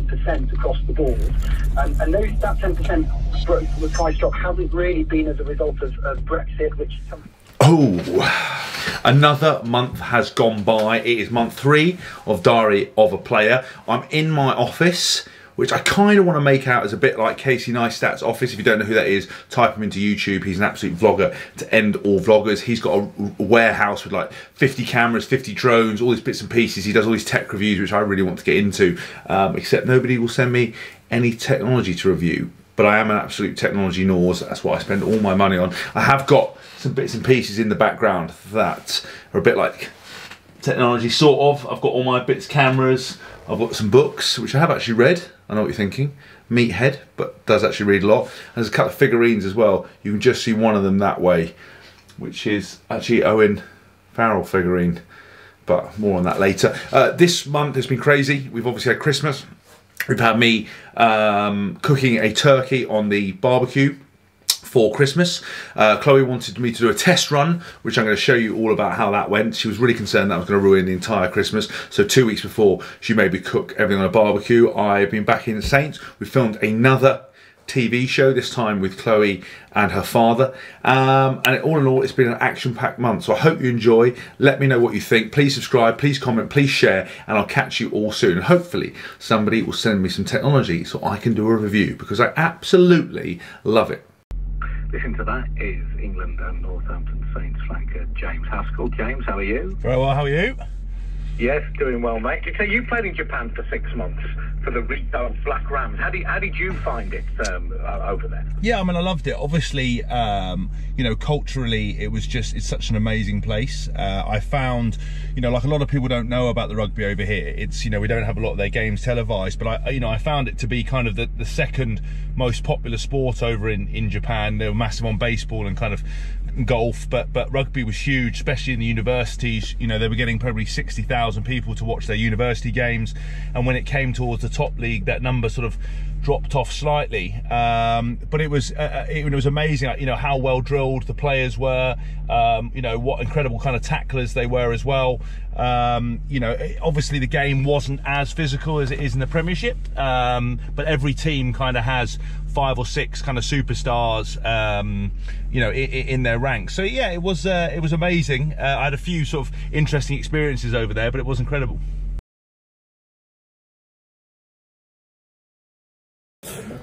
10% across the board. Um, and those, that 10% growth, from the price drop, hasn't really been as a result of, of Brexit, which. Oh, another month has gone by. It is month three of Diary of a Player. I'm in my office which I kind of want to make out as a bit like Casey Neistat's office. If you don't know who that is, type him into YouTube. He's an absolute vlogger to end all vloggers. He's got a warehouse with like 50 cameras, 50 drones, all these bits and pieces. He does all these tech reviews, which I really want to get into, um, except nobody will send me any technology to review. But I am an absolute technology nose. That's what I spend all my money on. I have got some bits and pieces in the background that are a bit like technology, sort of. I've got all my bits, cameras. I've got some books, which I have actually read. I know what you're thinking. Meathead, but does actually read a lot. And there's a couple of figurines as well. You can just see one of them that way, which is actually Owen Farrell figurine. But more on that later. Uh, this month has been crazy. We've obviously had Christmas. We've had me um, cooking a turkey on the barbecue for Christmas. Uh, Chloe wanted me to do a test run, which I'm going to show you all about how that went. She was really concerned that I was going to ruin the entire Christmas. So two weeks before, she made me cook everything on a barbecue. I've been back in the Saints. We filmed another TV show, this time with Chloe and her father. Um, and all in all, it's been an action-packed month. So I hope you enjoy. Let me know what you think. Please subscribe, please comment, please share, and I'll catch you all soon. And hopefully somebody will send me some technology so I can do a review because I absolutely love it. Listen to that is England and Northampton Saints flanker James Haskell. James, how are you? Very well, how are you? Yes, doing well, mate. So you played in Japan for six months for the Ricoh Black Rams. How did how did you find it um, over there? Yeah, I mean, I loved it. Obviously, um, you know, culturally, it was just it's such an amazing place. Uh, I found, you know, like a lot of people don't know about the rugby over here. It's you know we don't have a lot of their games televised, but I you know I found it to be kind of the, the second most popular sport over in in Japan. They were massive on baseball and kind of golf, but but rugby was huge, especially in the universities. You know, they were getting probably sixty people to watch their university games, and when it came towards the top league, that number sort of dropped off slightly. Um, but it was uh, uh it, it, was amazing, you know, how well drilled the players were. Um, you know what incredible kind of tacklers they were as well. Um, you know, obviously the game wasn't as physical as it is in the Premiership, um, but every team kind of has five or six kind of superstars, um, you know, in, in, their ranks. So yeah, it was uh, it was amazing. Uh, I had a few sort of interesting experiences over there, but it was incredible.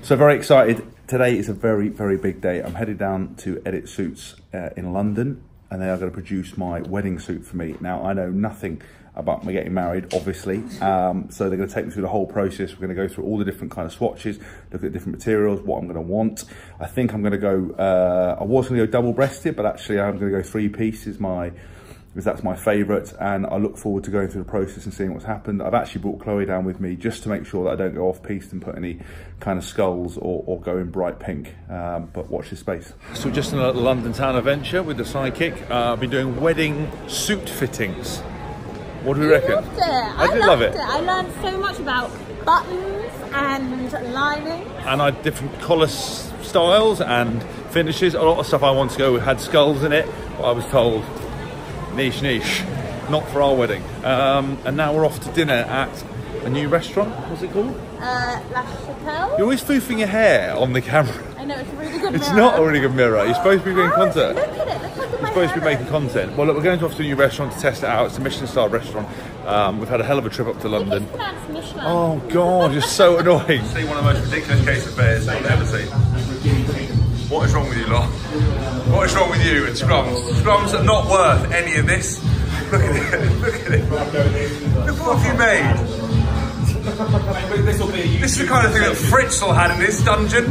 So very excited. Today is a very, very big day. I'm headed down to Edit Suits uh, in London and they are going to produce my wedding suit for me. Now, I know nothing about me getting married, obviously. Um, so they're going to take me through the whole process. We're going to go through all the different kind of swatches, look at different materials, what I'm going to want. I think I'm going to go, uh, I was going to go double breasted, but actually I'm going to go three pieces. My because that's my favourite and I look forward to going through the process and seeing what's happened. I've actually brought Chloe down with me just to make sure that I don't go off piste and put any kind of skulls or, or go in bright pink, um, but watch this space. So just in a London town adventure with the sidekick, uh, I've been doing wedding suit fittings. What do we reckon? Loved it. I, I did love it. it. I learned so much about buttons and lining. And I had different collar styles and finishes. A lot of stuff I want to go had skulls in it, but I was told niche niche. Not for our wedding. Um, and now we're off to dinner at a new restaurant. What's it called? Uh, La Chapelle? You're always foofing your hair on the camera. I know it's a really good it's mirror. not a really good mirror. You're supposed to be doing content look at it. Look like you're supposed to be making content. Well look we're going to off to a new restaurant to test it out. It's a Michelin star restaurant. Um, we've had a hell of a trip up to London. oh god you're so annoying. See one of the most ridiculous case of bears I've ever seen what is wrong with you lot what is wrong with you and scrums? Scrums are not worth any of this. Look at it, look at it. Look what have you made? This is the kind of thing that Fritzl had in his dungeon.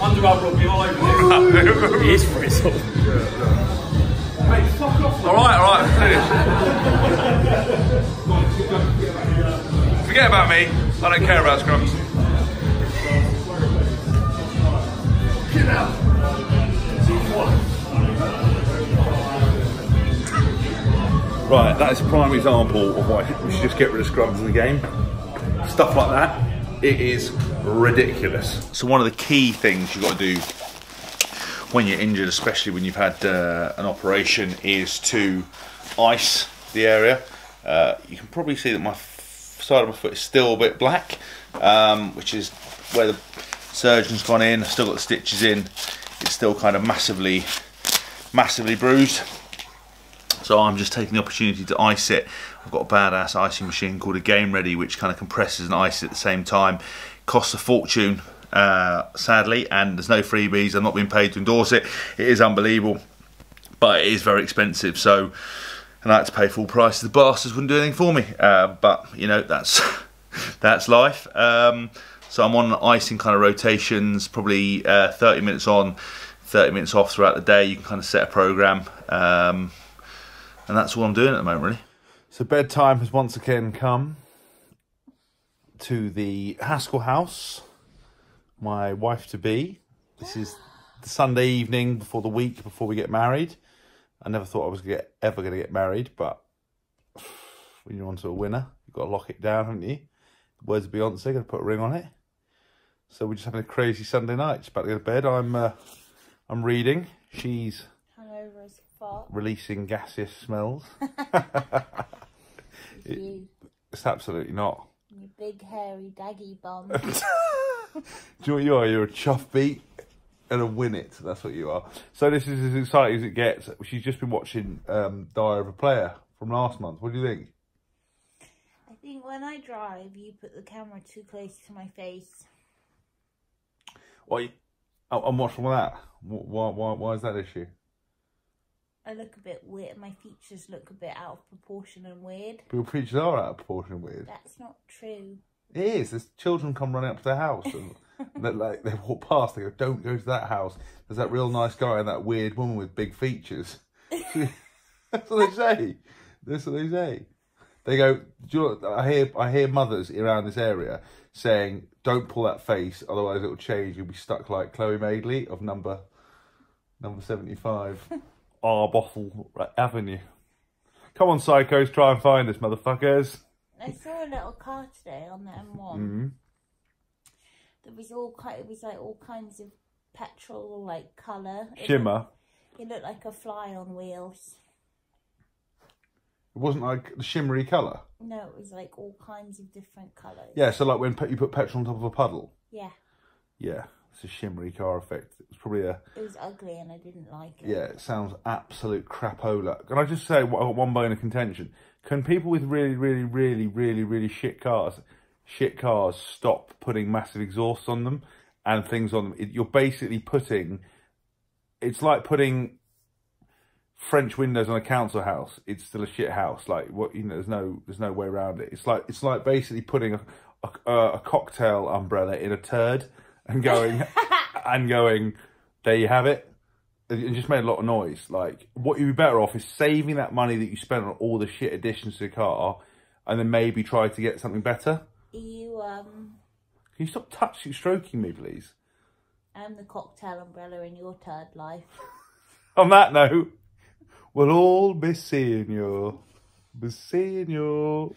Under our rugby all over He is Fritzl. Alright, alright, finish. Forget about me. I don't care about scrums. Get out. Right, that is a prime example of why we should just get rid of scrums in the game. Stuff like that, it is ridiculous. So one of the key things you've got to do when you're injured, especially when you've had uh, an operation, is to ice the area. Uh, you can probably see that my side of my foot is still a bit black, um, which is where the surgeon's gone in. I've still got the stitches in. It's still kind of massively, massively bruised. So I'm just taking the opportunity to ice it. I've got a badass icing machine called a Game Ready, which kind of compresses and ices at the same time. Costs a fortune, uh, sadly, and there's no freebies. I'm not being paid to endorse it. It is unbelievable, but it is very expensive. So, and I had to pay full price. The bastards wouldn't do anything for me. Uh, but you know that's that's life. Um, so I'm on icing kind of rotations, probably uh, 30 minutes on, 30 minutes off throughout the day. You can kind of set a program. Um, and that's all I'm doing at the moment, really. So bedtime has once again come to the Haskell house. My wife to be. This is the Sunday evening before the week before we get married. I never thought I was get, ever going to get married, but when you're onto a winner, you've got to lock it down, haven't you? Words of Beyonce, going to put a ring on it. So we're just having a crazy Sunday night. Just about to go to bed. I'm uh, I'm reading. She's Releasing gaseous smells. You, It's absolutely not. you big hairy daggy bum. Do you know what you are? You're a chuff beat and a win it. That's what you are. So this is as exciting as it gets. She's just been watching um, Diary of a Player from last month. What do you think? I think when I drive, you put the camera too close to my face. Why? Oh, and what's wrong with that? Why, why, why is that issue? I look a bit weird. My features look a bit out of proportion and weird. People features are out of proportion weird. That's not true. It is. There's children come running up to the house and they like they walk past. They go, "Don't go to that house." There's that real nice guy and that weird woman with big features. That's what they say. That's what they say. They go. Do you know, I hear I hear mothers around this area saying, "Don't pull that face, otherwise it will change. You'll be stuck like Chloe Madeley of number number seventy five, Arbothel Avenue." Come on, psychos, try and find us, motherfuckers. I saw a little car today on the M1. Mm-hmm. There was all kind. It was like all kinds of petrol like color. It Shimmer. Looked, it looked like a fly on wheels. It wasn't like the shimmery colour. No, it was like all kinds of different colors. Yeah, so like when you put petrol on top of a puddle. Yeah. Yeah, it's a shimmery car effect. It was probably a It was ugly and I didn't like it. yeah. It sounds absolute crapola. Can I just say one one bone of contention? Can people with really, really, really, really, really shit cars, shit cars, stop putting massive exhausts on them and things on them? It, you're basically putting. It's like putting French windows on a council house. It's still a shit house. Like what you know, there's no there's no way around it. It's like it's like basically putting a a, a cocktail umbrella in a turd and going and going. There you have it. It just made a lot of noise. Like what you'd be better off is saving that money that you spent on all the shit additions to the car, and then maybe try to get something better. You um Can you stop touching, stroking me, please? I'm the cocktail umbrella in your third life. On that note, we'll all be seeing you. Be seeing you.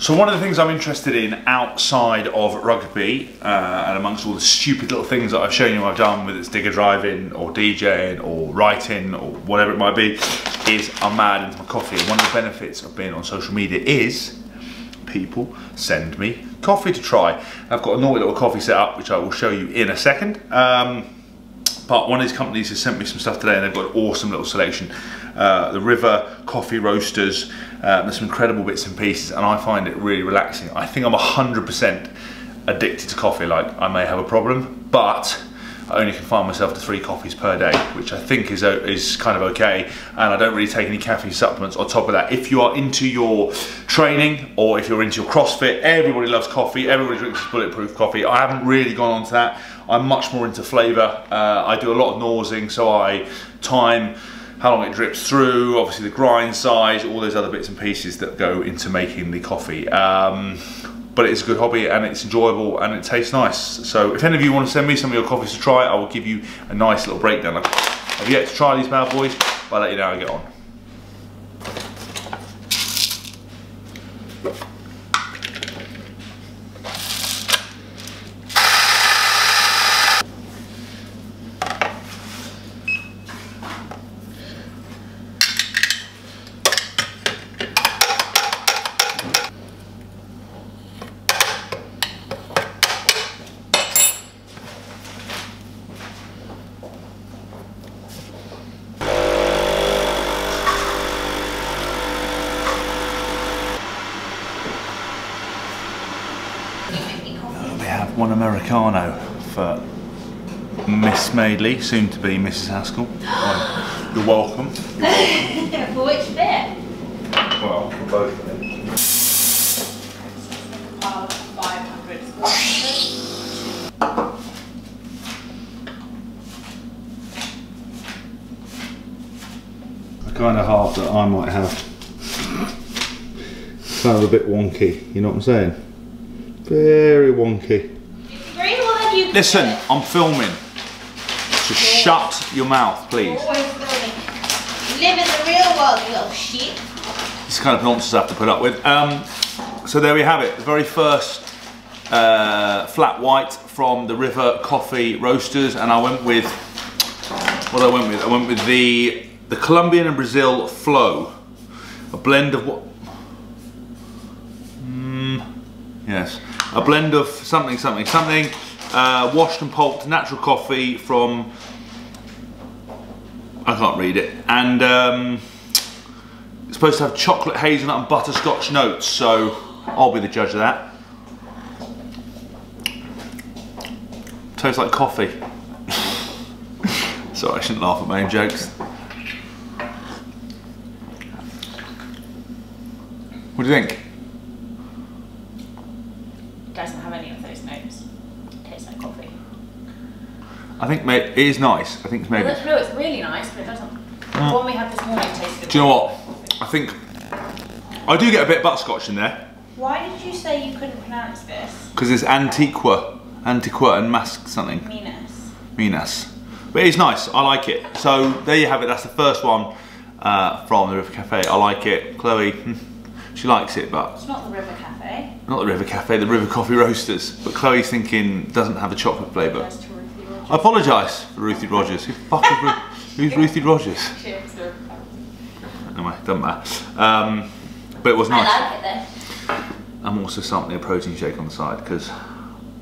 So one of the things I'm interested in outside of rugby, uh, and amongst all the stupid little things that I've shown you I've done, whether it's digger driving or DJing or writing or whatever it might be, is I'm mad into my coffee. And one of the benefits of being on social media is people send me coffee to try. I've got a naughty little coffee set up, which I will show you in a second. Um, but one of these companies has sent me some stuff today and they've got an awesome little selection. Uh, the River Coffee Roasters, uh, there's some incredible bits and pieces and I find it really relaxing. I think I'm 100% addicted to coffee, like I may have a problem, but I only confine myself to three coffees per day, which I think is, is kind of okay. And I don't really take any caffeine supplements on top of that. If you are into your training or if you're into your CrossFit, everybody loves coffee, everybody drinks bulletproof coffee. I haven't really gone on to that. I'm much more into flavour. Uh, I do a lot of nosing, so I time how long it drips through, obviously the grind size, all those other bits and pieces that go into making the coffee. Um, but it's a good hobby and it's enjoyable and it tastes nice. So if any of you want to send me some of your coffees to try, I will give you a nice little breakdown. I've yet to try these bad boys, but I'll let you know how I get on. Miss Madeley, soon to be Mrs. Haskell. Um, You're welcome. For which bit? Well, for both of them. Pile of 500, 400. The kind of half that I might have. Kind of a bit wonky, you know what I'm saying? Very wonky. Disagree? What you Listen, I'm filming. So shut your mouth, please. Live in the real world, you little shit. This kind of nonsense I have to put up with. Um, so there we have it. The very first uh, flat white from the River Coffee Roasters, and I went with what I went with. I went with the the Colombian and Brazil Flow, a blend of what? Mm, yes, a blend of something, something, something. Uh, washed and pulped natural coffee from. I can't read it, and. Um, it's supposed to have chocolate, hazelnut, and butterscotch notes, so I'll be the judge of that. Tastes like coffee. Sorry, I shouldn't laugh at my own jokes. What do you think? Doesn't have any of those notes. Tastes like coffee. I think ma- it is nice. I think it's Well, maybe. that's, no, it's really nice, but it doesn't. The one we had this morning tasted. Do you know what? I think I do get a bit of butterscotch in there Why did you say you couldn't pronounce this? because it's Antiqua, Antiqua and Mask something. Minas. Minas. But it's nice, I like it. So there you have it, that's the first one uh, from the River Cafe. I like it. Chloe, hmm, she likes it, but It's not the River Cafe. not the River Cafe, the River Coffee Roasters. But Chloe's thinking doesn't have a chocolate flavour. I apologise for Ruthie Rogers. Who the fuck is Ru- Who's Ruthie Rogers? Cheers, the River Cafe. Anyway, doesn't matter. Um, but it was nice. I like it though. I'm also sampling a protein shake on the side because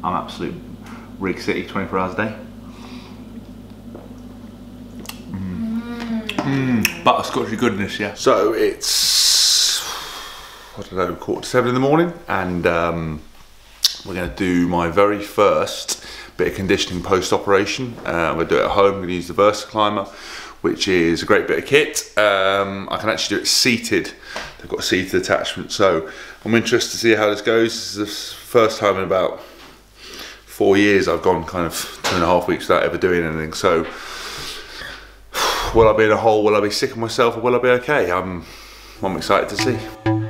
I'm absolute rig city 24 hours a day. Mm. Butterscotchy goodness, yeah. So it's, I don't know, quarter to seven in the morning, and um, we're going to do my very first bit of conditioning post operation. Uh, I'm going to do it at home. I'm to use the Versa Climber, which is a great bit of kit. Um, I can actually do it seated. They've got a seated attachment, so I'm interested to see how this goes. This is the first time in about four years I've gone kind of two and a half weeks without ever doing anything. So, will I be in a hole? Will I be sick of myself, or will I be okay? I'm, I'm excited to see.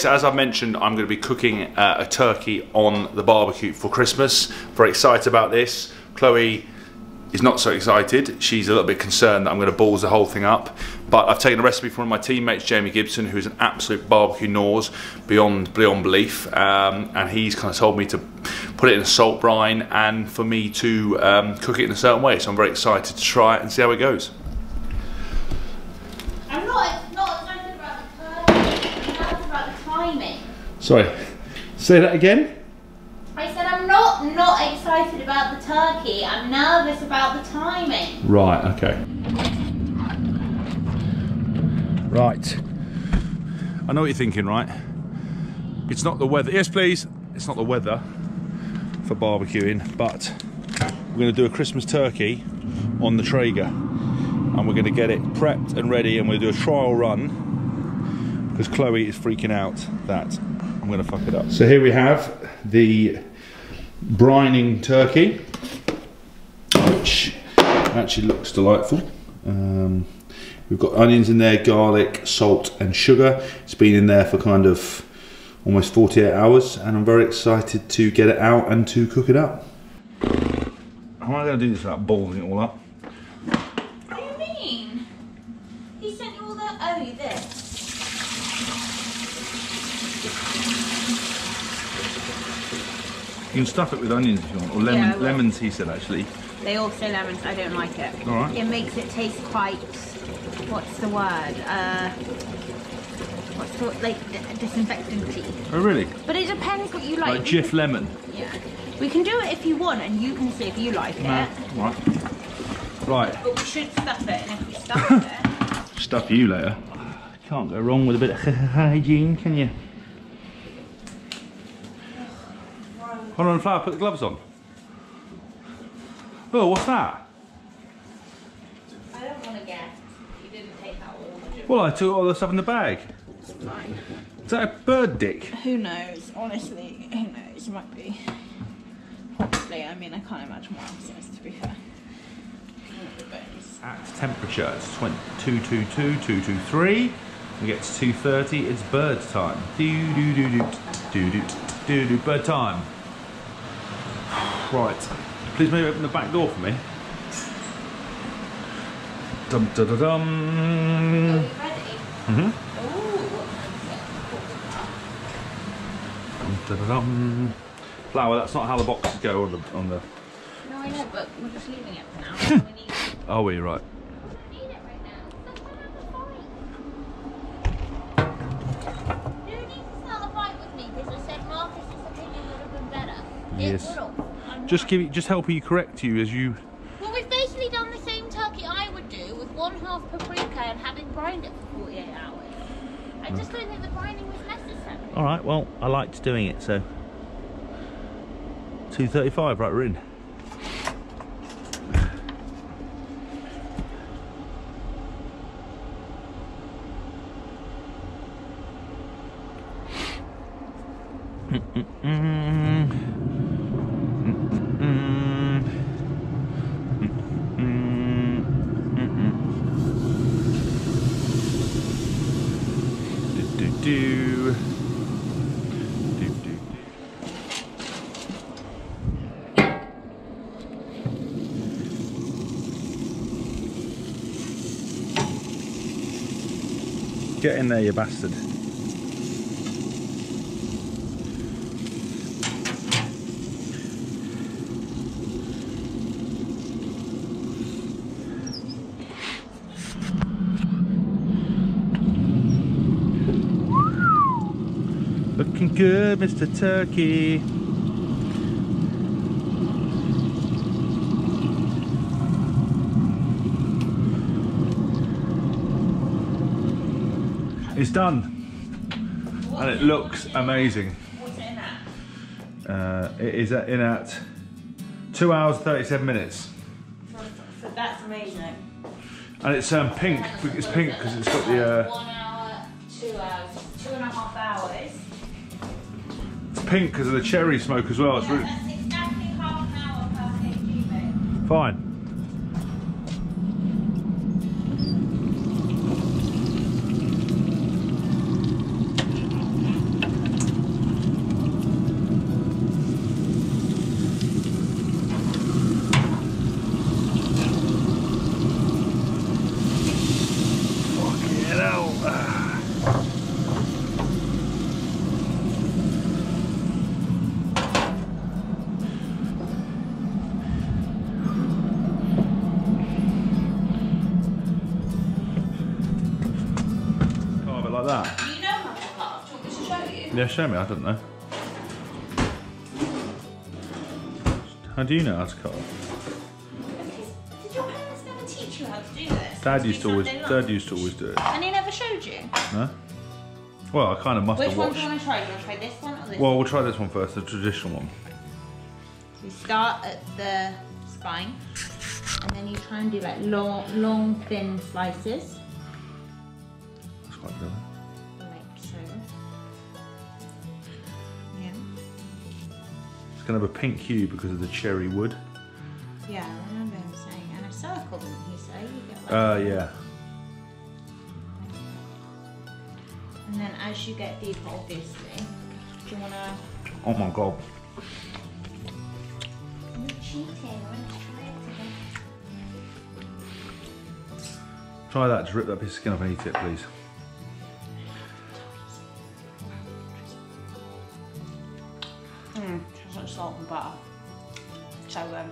So as I've mentioned, I'm going to be cooking uh, a turkey on the barbecue for Christmas. Very excited about this. Chloe is not so excited. She's a little bit concerned that I'm going to balls the whole thing up. But I've taken a recipe from one of my teammates, Jamie Gibson, who's an absolute barbecue nose beyond beyond belief, um, and he's kind of told me to put it in a salt brine and for me to um, cook it in a certain way. So I'm very excited to try it and see how it goes. I'm not, not excited about the turkey. I'm excited about the timing. Sorry, say that again. I said I'm not not excited about the turkey. I'm nervous about the timing. Right, okay. Right. I know what you're thinking, right? It's not the weather. Yes, please. It's not the weather for barbecuing, but we're going to do a Christmas turkey on the Traeger. And we're going to get it prepped and ready, and we'll do a trial run because Chloe is freaking out that I'm going to fuck it up. So here we have the brining turkey which actually looks delightful. Um, we've got onions in there, garlic, salt, and sugar. It's been in there for kind of almost 48 hours, and I'm very excited to get it out and to cook it up. How am I going to do this without balling it all up? What do you mean? He sent you all that. Oh, this. You can stuff it with onions if you want, or lemon, Yeah, lemons. He said actually. They all say lemons. I don't like it. All right. It makes it taste quite. What's the word? Uh, what's the like d- disinfectancy? Oh really? But it depends what you like. Like Jif lemon. Yeah. We can do it if you want, and you can see if you like it. Right. Right. But we should stuff it, and if we stuff it, Stuff you later. Can't go wrong with a bit of hygiene, can you? Hold on, the flower. Put the gloves on. Oh, what's that? I don't want to guess. You didn't take out all. Well, I took all the stuff in the bag. Is that a bird dick? Who knows? Honestly, who knows? It might be. Possibly. I mean, I can't imagine what else it is. To be fair. At temperature, it's 20 222, 223. We get to 230, it's bird time. Do do do do do do do do bird time. Right. Please maybe open the back door for me. Dum da da dum. Ready? Mhm. Ooh. Dum da da dum. Flower, that's not how the boxes go on the on the. No, I know, but we're just leaving it for now. we need, Oh, right. we need right now. Let's not have a fight. You need to start a fight with me because I said Marcus's opinion would have been better. Yes. It would have. I'm Just not- give just help you correct you as you. Well, we've basically done the same turkey I would do with one half paprika and having brined it for 48 hours. I just don't think the brining was necessary. All right. Well, I liked doing it, so. 235. Right, we're in. Do do do. Do do do. Get in there, you bastard. Looking good, Mr. Turkey. It's done. And it looks amazing. What's it in that? Uh, it is in at 2 hours 37 minutes. So that's amazing. And it's um, pink. It's pink because it's got the. Uh, One hour, two hours, two and a half hours. it's pink because of the cherry smoke as well. It's really That's Yeah, show me. I don't know. How do you know how to carve? Did your parents never teach you how to do this? Dad used to always. Dad used to always do it. And he never showed you? No. Well, I kind of must have. watched. Which one do you want to try? Do you want to try this one or this Well, one? we'll try this one first, the traditional one. You start at the spine, and then you try and do like long, long, thin slices, That's quite good. It's gonna have a pink hue because of the cherry wood. Yeah, I remember him saying, and a circle, didn't he say? You get like Uh, yeah. And then as you get deeper, obviously, Do you wanna? Oh my god. You're cheating. I want to try it today. Try that, just rip that piece of skin off and eat it, please. Just like salt and butter. So um.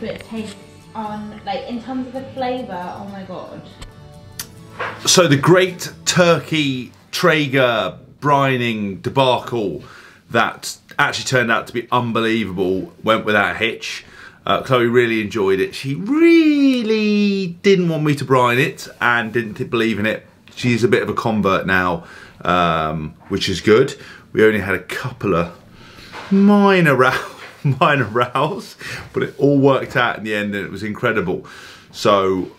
Bit of taste on like in terms of the flavour. Oh my god. So the great turkey Traeger brining debacle that actually turned out to be unbelievable went without a hitch. Uh, Chloe really enjoyed it. She really didn't want me to brine it and didn't believe in it. She's a bit of a convert now, um, which is good. We only had a couple of minor row, minor rows, but it all worked out in the end and it was incredible. So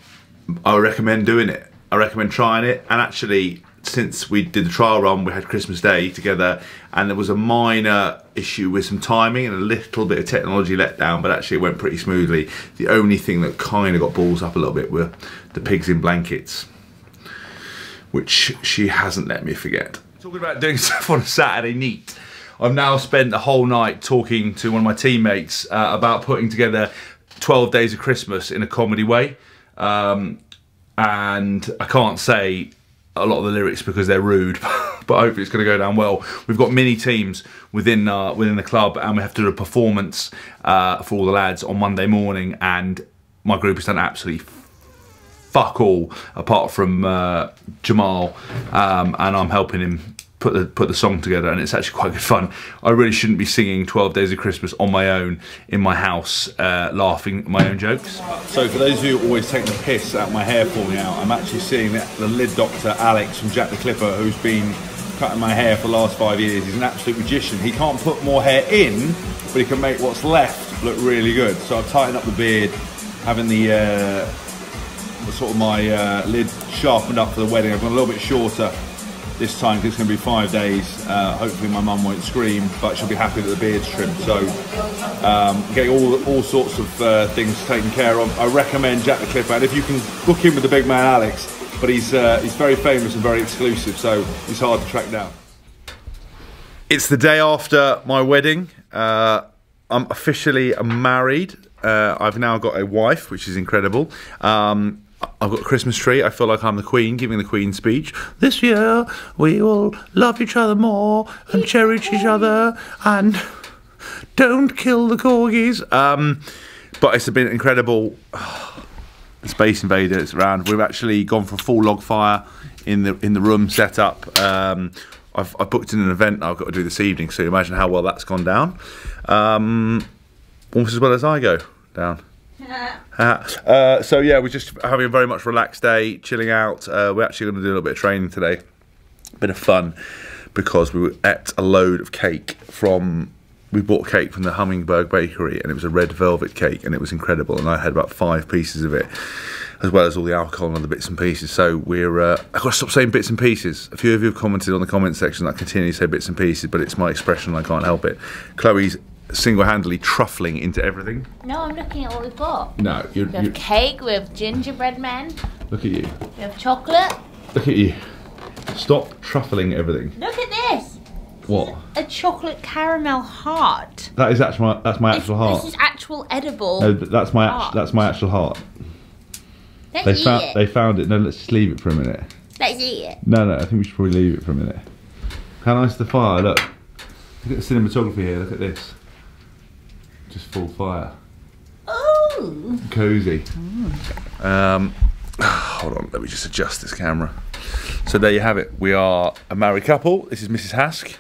I recommend doing it. I recommend trying it. And actually, since we did the trial run, we had Christmas Day together, and there was a minor issue with some timing and a little bit of technology let down, but actually it went pretty smoothly. The only thing that kind of got balls up a little bit were the pigs in blankets, which she hasn't let me forget. Talking about doing stuff on a Saturday neat. I've now spent the whole night talking to one of my teammates uh, about putting together 12 Days of Christmas in a comedy way. Um, and I can't say a lot of the lyrics because they're rude, but hopefully it's going to go down well. We've got mini teams within uh, within the club, and we have to do a performance uh, for all the lads on Monday morning, and my group has done absolutely fuck all apart from uh, Jamal, um, and I'm helping him put the put the song together, and it's actually quite good fun. I really shouldn't be singing "12 Days of Christmas" on my own in my house, uh, laughing at my own jokes. So, for those of you who always take the piss out my hair falling out, I'm actually seeing the lid doctor Alex from Jack the Clipper, who's been cutting my hair for the last five years. He's an absolute magician. He can't put more hair in, but he can make what's left look really good. So I've tightened up the beard, having the uh, sort of my uh, lid sharpened up for the wedding. I've gone a little bit shorter this time because it's going to be five days. Uh, hopefully my mum won't scream, but she'll be happy that the beard's trimmed. So um, getting all all sorts of uh, things taken care of. I recommend Jack the Clipper, and if you can book in with the big man Alex, but he's uh, he's very famous and very exclusive, so he's hard to track down. It's the day after my wedding. Uh, I'm officially married. Uh, I've now got a wife, which is incredible. Um, I've got a Christmas tree. I feel like I'm the Queen giving the Queen speech. This year we will love each other more and cherish each other and don't kill the corgis. Um, but it's been incredible. Space Invaders around. We've actually gone for a full log fire in the in the room set up. Um, I've, I've booked in an event I've got to do this evening, so imagine how well that's gone down. Um, almost as well as I go down. Uh, so yeah, we're just having a very much relaxed day, chilling out. Uh, we're actually going to do a little bit of training today, a bit of fun, because we ate a load of cake from. We bought cake from the Hummingbird Bakery, and it was a red velvet cake, and it was incredible. And I had about five pieces of it, as well as all the alcohol and other bits and pieces. So we're. Uh, I've got to stop saying bits and pieces. A few of you have commented on the comment section that I continually say bits and pieces, but it's my expression. I can't help it. Chloe's single-handedly truffling into everything. No, I'm looking at what we've got. No, you're, We have you cake, we have gingerbread men, look at you. we have chocolate. Look at you. Stop truffling everything. Look at this. What? A chocolate caramel heart. That is actually my, that's my This, actual heart. this is actual edible. No, that's my heart. that's my actual heart. Let's They eat found it. they found it. No, let's just leave it for a minute. Let's eat it. No, no, I think we should probably leave it for a minute. How nice the fire? Look, look at the cinematography here. Look at this. Just full fire, Oh! cozy. Um, hold on, let me just adjust this camera. So there you have it. We are a married couple. This is Mrs. Hask.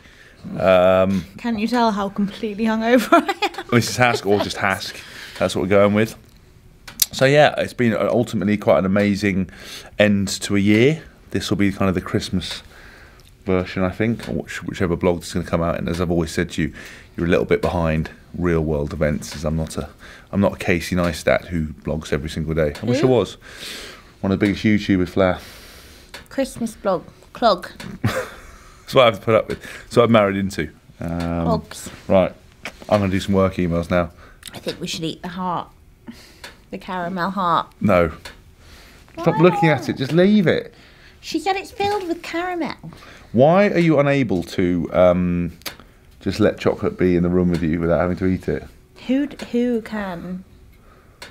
Um, Can you tell how completely hungover I am? Mrs. Hask or just Hask. That's what we're going with. So yeah, it's been ultimately quite an amazing end to a year. This will be kind of the Christmas version, I think, which, whichever vlog is going to come out. And as I've always said to you, you're a little bit behind real world events, as I'm not a I'm not a Casey Neistat who vlogs every single day. I wish I was. One of the biggest YouTubers, Flair. Christmas blog. Clog. That's what I have to put up with. That's what I'm married into. Um, Clogs. right, I'm going to do some work emails now. I think we should eat the heart. The caramel heart. No. Stop Why looking at it. Just leave it. She said it's filled with caramel. Why are you unable to um, just let chocolate be in the room with you without having to eat it? Who who can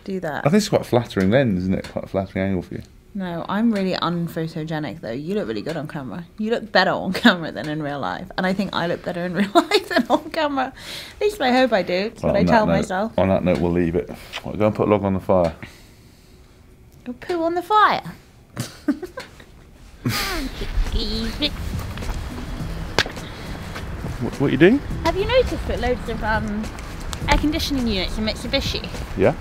do that? I think it's quite a flattering lens, isn't it? Quite a flattering angle for you. No, I'm really unphotogenic though. You look really good on camera. You look better on camera than in real life, and I think I look better in real life than on camera. At least I hope I do. That's what I tell note- myself. On that note, we'll leave it. Right, go and put a log on the fire. You'll poo on the fire. What, what are you doing? Have you noticed that loads of um, air conditioning units in Mitsubishi? Yeah.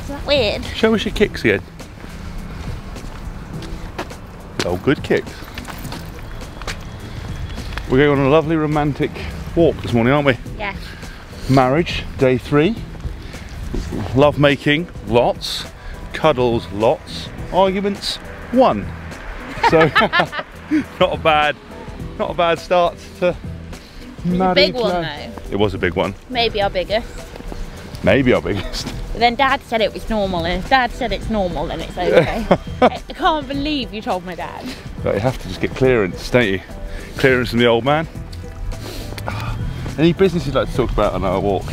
Is that weird? Show us your kicks again. Oh, good kicks. We're going on a lovely romantic walk this morning, aren't we? Yeah. Marriage, day three. Love making, lots. Cuddles, lots. Arguments, one. So, not a bad, not a bad start to marrying big one, today. It was a big one. Maybe our biggest. Maybe our biggest. But then Dad said it was normal, and if Dad said it's normal, then it's okay. I I can't believe you told my dad. But you have to just get clearance, don't you? Clearance from the old man. Any business you'd like to talk about on our walk?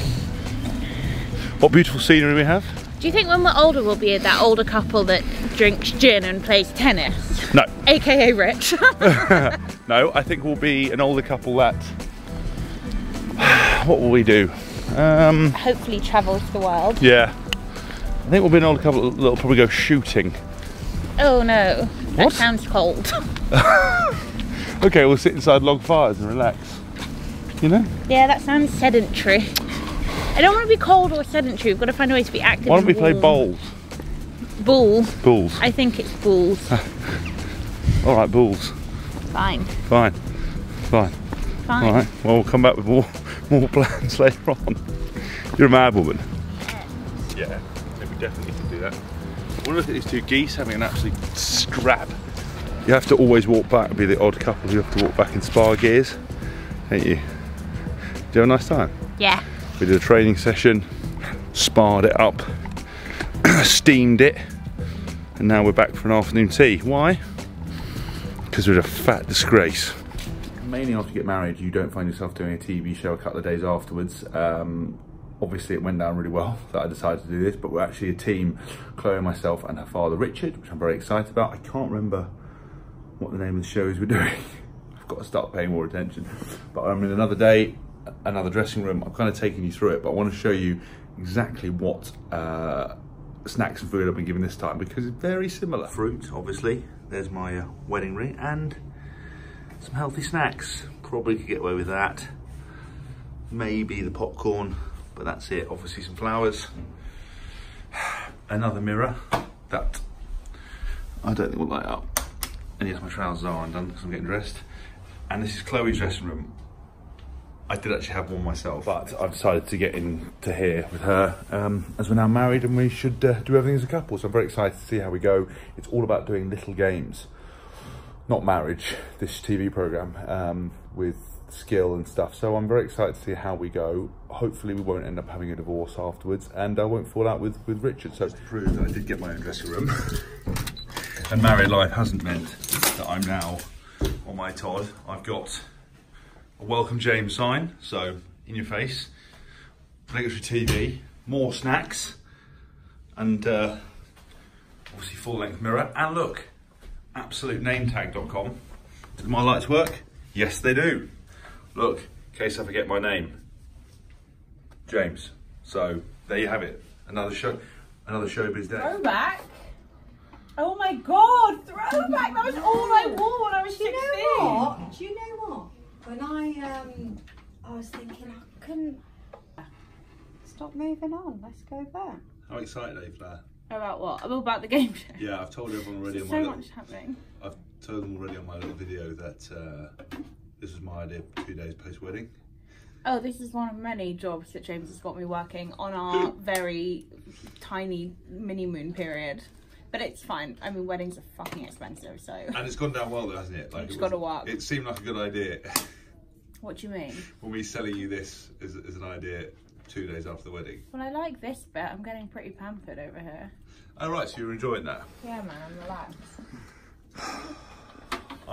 What beautiful scenery we have? Do you think when we're older we'll be that older couple that drinks gin and plays tennis, No, aka rich? no. I think we'll be an older couple that. What will we do? Um, Hopefully travels the world. yeah. I think we'll be an older couple that'll probably go shooting. Oh no, that What? sounds cold. Okay, we'll sit inside log fires and relax. You know? yeah, that sounds sedentary. I don't want to be cold or sedentary. We've got to find a way to be active. Why don't we and play warm. bowls? Bull. Bulls. I think it's bulls. All right, bulls. Fine. Fine. Fine. Fine. All right. Well, we'll come back with more more plans later on. You're a mad woman. Yeah, think we definitely can do that. I want to look at these two geese having an absolute scrap. You have to always walk back, to be the odd couple who have to walk back in spar gears, don't you? Do you have a nice time? Yeah. We did a training session, sparred it up, steamed it, and now we're back for an afternoon tea. Why? Because we're a fat disgrace. Mainly after you get married, you don't find yourself doing a TV show a couple of days afterwards. Um, obviously, it went down really well that I decided to do this, but we're actually a team, Chloe, and myself, and her father Richard, which I'm very excited about. I can't remember what the name of the show is we're doing. I've got to start paying more attention. But I'm in another day, another dressing room. I'm kind of taking you through it, but I want to show you exactly what uh, snacks and food I've been given this time because it's very similar. Fruit, obviously. There's my uh, wedding ring and some healthy snacks. Probably could get away with that. Maybe the popcorn, but that's it. Obviously some flowers. Another mirror that I don't think will light up. And yes, my trousers are undone because I'm getting dressed. And this is Chloe's dressing room. I did actually have one myself, but I've decided to get into here with her um, as we're now married and we should uh, do everything as a couple. So I'm very excited to see how we go. It's all about doing little games, not marriage, this TV program um, with skill and stuff. So I'm very excited to see how we go. Hopefully we won't end up having a divorce afterwards and I won't fall out with, with Richard. So to prove that I did get my own dressing room and married life hasn't meant that I'm now on my Todd. I've got a welcome James sign, so in your face, obligatory TV, more snacks, and uh, obviously full length mirror. And look, absolutename-tag.com. Do my lights work? Yes, they do. Look, in case I forget my name, James. So there you have it. Another show, another showbiz day. Throwback? Oh my god, throwback! That was all I wore when I was 16. Do you know what? Do you know what? When I um, I was thinking I couldn't stop moving on. Let's go back. How excited are you, Flair? About what? About the game show. Yeah, I've told everyone already on my So little, much happening. I've told them already on my little video that uh, this was my idea two days post wedding. Oh, this is one of many jobs that James has got me working on our very tiny mini moon period. But it's fine. I mean, weddings are fucking expensive, so And it's gone down well though, hasn't it? Like It's it gotta work. It seemed like a good idea what do you mean? when we selling you this as, as an idea two days after the wedding. Well, I like this bit. I'm getting pretty pampered over here. Oh right, so you're enjoying that. Yeah, man, relax.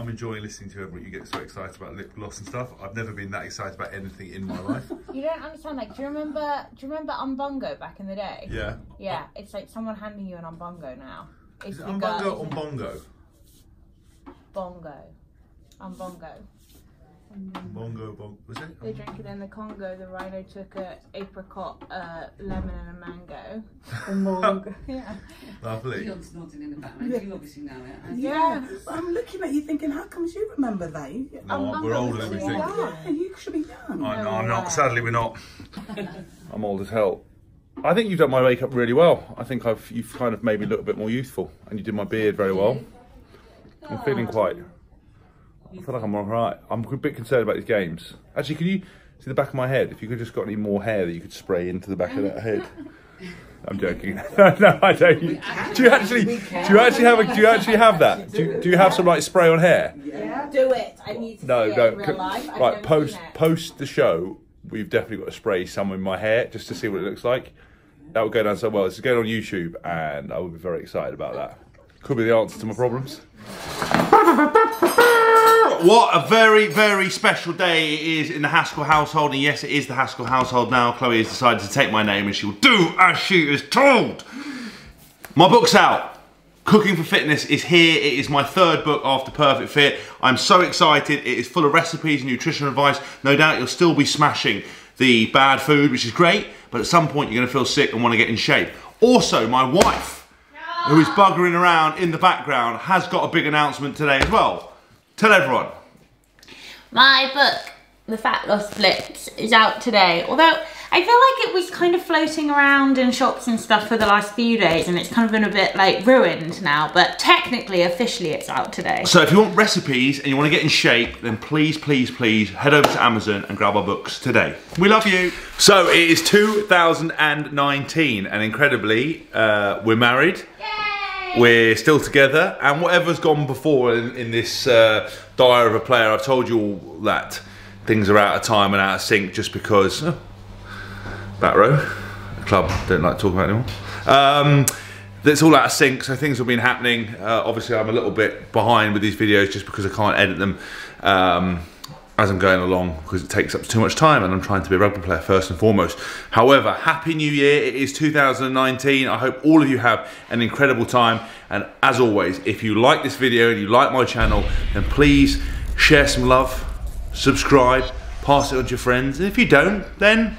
I'm enjoying listening to everybody. You get so excited about lip gloss and stuff. I've never been that excited about anything in my life. You don't understand. Like, do you remember? Do you remember Umbongo back in the day? Yeah. Yeah, it's like someone handing you an Umbongo now. It's Is it Umbongo or Bongo? Bongo. Umbongo. Bongo, bongo. Was it? They drank it in the Congo. The rhino took a apricot, uh, lemon, and a mango. Umbongo. Yeah. Lovely. Beyonce nodding in the background. You obviously know it. Yeah, I'm looking at you thinking, how comes you remember that? No, I'm we're not older than we listening think. Yeah, you should be young. I, no, No I'm way. not. Sadly, we're not. I'm old as hell. I think you've done my makeup really well. I think I've you've kind of made me look a bit more youthful, and you did my beard very well. I'm feeling quite. I feel like I'm all right. I'm a bit concerned about these games. Actually, can you see the back of my head? If you could just got any more hair that you could spray into the back of that head. I'm joking. no, I don't. Do you actually? Do you actually have? A, do you actually have that? Do you, do you have some like spray on hair? Yeah. Do it. I need to No, see no. it in real life. I've Right, never post seen post the show. We've definitely got to spray some in my hair just to see what it looks like. That would go down so well. It's going on YouTube, and I would be very excited about that. Could be the answer to my problems. What a very, very special day it is in the Haskell household. And yes, it is the Haskell household now. Chloe has decided to take my name and she will do as she is told. My book's out. Cooking for Fitness is here. It is my third book after Perfect Fit. I'm so excited. It is full of recipes and nutrition advice. No doubt you'll still be smashing the bad food, which is great, but at some point you're going to feel sick and want to get in shape. Also, my wife, who is buggering around in the background, has got a big announcement today as well. Tell everyone. My book, The Fat Loss Blitz, is out today. Although I feel like it was kind of floating around in shops and stuff for the last few days and it's kind of been a bit like ruined now. But technically, officially, it's out today. So if you want recipes and you want to get in shape, then please, please, please head over to Amazon and grab our books today. We love you. So it is 2019 and incredibly, uh, we're married. We're still together and whatever's gone before in, in this uh, diary of a player, I've told you all that things are out of time and out of sync just because, oh, back row, the club don't like to talk about anymore. Um, that's all out of sync, so things have been happening. Uh, obviously, I'm a little bit behind with these videos just because I can't edit them um, as I'm going along because it takes up too much time and I'm trying to be a rugby player first and foremost. However, Happy New Year. It is 2019. I hope all of you have an incredible time. And as always, if you like this video and you like my channel, then please share some love, subscribe, pass it on to your friends. And if you don't, then